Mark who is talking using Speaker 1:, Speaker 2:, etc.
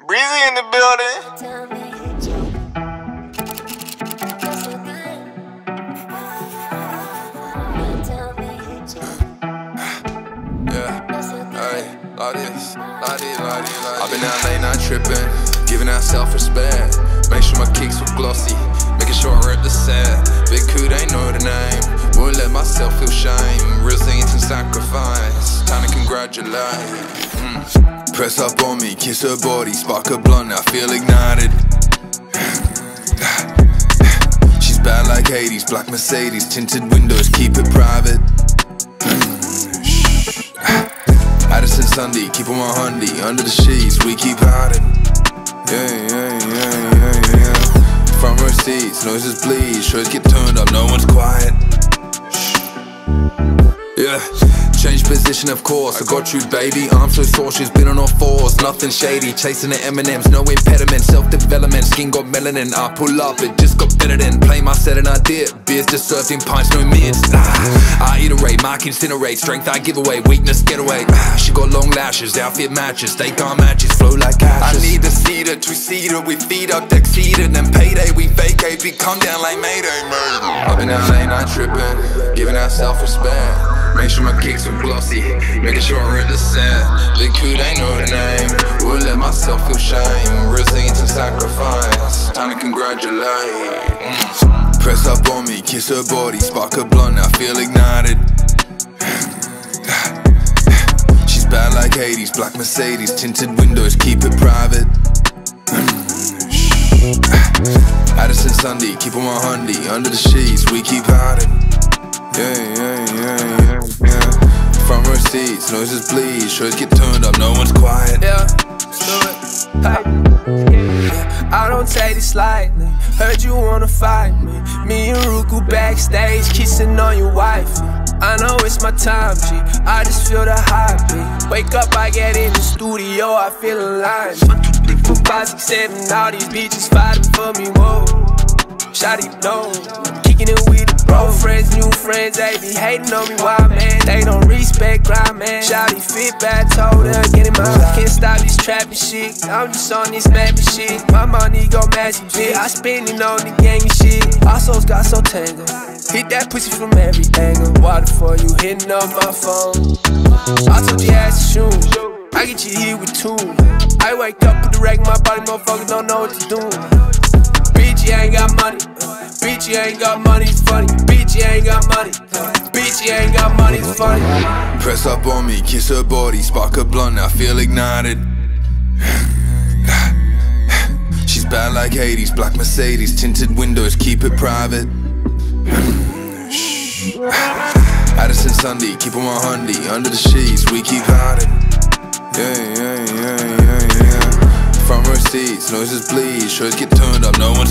Speaker 1: Breezy in the building.
Speaker 2: Yeah, hey, like this, like this, like this, I've been out late night tripping, giving out self-respect. Make sure my kicks were glossy, making sure I rep the set. Big coup, they know the name. Won't let myself feel shame. Real singing to sacrifice. Time to congratulate. Mm. Press up on me, kiss her body, spark a blunt, I feel ignited. She's bad like Hades, black Mercedes, tinted windows, keep it private. Addison Sunday, keep on my hundy Under the sheets, we keep hiding Yeah, yeah, yeah, yeah, yeah Front row seats, noises bleed Shows get turned up, no one's quiet Yeah, change position of course. I got you baby, I'm so sore She's been on all fours, nothing shady. Chasing the M&M's, no impediment. Self-development, skin got melanin. I pull up, it just got better than Play my set and I did Beers just served in pints, no mids ah, I iterate, mark incinerate. Strength I give away, weakness get away. Ah, She got long lashes, outfit matches. They can't match it, flow like ashes. I need the cedar, two-seater. We feed up, seated Then payday, we vacate We come down like Mayday, Mayday. Been out late night tripping. Giving out self-respect Make sure my kicks are glossy, making sure I rip the set. Big coup, they know the name. Would let myself feel shame. Singing to sacrifice. Time to congratulate. Press up on me, kiss her body, spark a blunt, I feel ignited. She's bad like Hades, black Mercedes, tinted windows, keep it private. Addison Sunday, keep on my hundy, under the sheets, we keep hiding. Yeah. Seats, noises bleed, shows get turned up, no one's quiet.
Speaker 3: Yeah, do it. Yeah, I don't take this lightly. Heard you wanna fight me. Me and Ruku backstage, kissing on your wife. I know it's my time, G. I just feel the hype. Wake up, I get in the studio, I feel alive. From five, six, seven, all these bitches fighting for me, whoa. Shotty know, kicking it with the bro friends, new friends, they be hating on me, why man? They don't respect grind, man. Shotty fit bad, told her, get him. Can't stop this trapping shit. I'm just on this mapping shit. My money go magic, bitch. I spend it on the gang shit. Our souls got so tangled. Hit that pussy from every angle. Water for you, hitting up my phone. I told you ass to shoot. I get you here with two. I wake up, put the in my body, motherfuckers don't know what to do. Bitch, you ain't got money. Bitch, you ain't got money, it's funny. Bitch, you ain't got money. Bitch, you ain't got money, it's funny.
Speaker 2: Press up on me, kiss her body, spark a blunt, I feel ignited. She's bad like Hades, black Mercedes, tinted windows, keep it private. Addison Sunday, keep on my hundy, under the sheets, we keep hiding. Yeah, yeah, yeah, yeah, yeah. Front row seats, noises bleed, shows get turned up, no one's